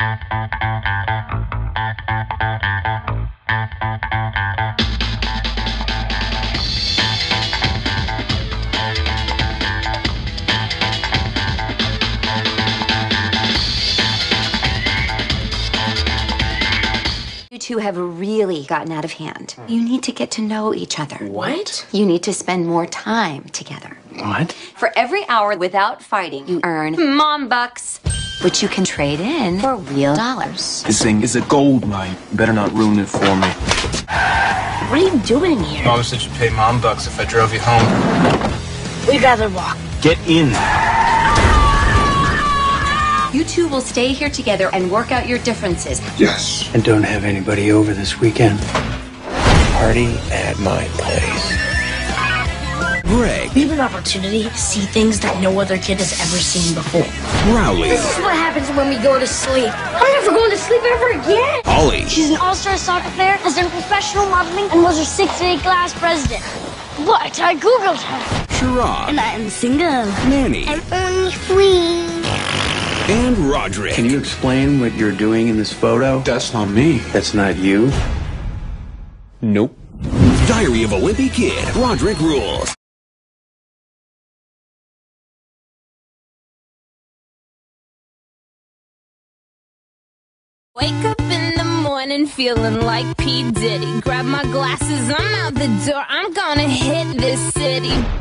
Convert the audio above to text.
You two have really gotten out of hand. You need to get to know each other. What? You need to spend more time together. What? For every hour without fighting, you earn mom bucks, which you can trade in for real dollars. This thing is a gold mine. You better not ruin it for me. What are you doing here? Mom said you'd pay mom bucks if I drove you home. We'd rather walk. Get in. You two will stay here together and work out your differences. Yes. And don't have anybody over this weekend. Party at my place. Greg, We have an opportunity to see things that no other kid has ever seen before. Rowley, This is what happens when we go to sleep. I'm never going to sleep ever again. Holly, She's an all-star soccer player, has done professional modeling, and was her sixth grade class president. What? I googled her. Sherrod, And I am single. Manny, And only free. and Rodrick. Can you explain what you're doing in this photo? That's not me. That's not you. Nope. Diary of a Wimpy Kid, Rodrick Rules. Wake up in the morning feeling like P. Diddy. Grab my glasses, I'm out the door. I'm gonna hit this city.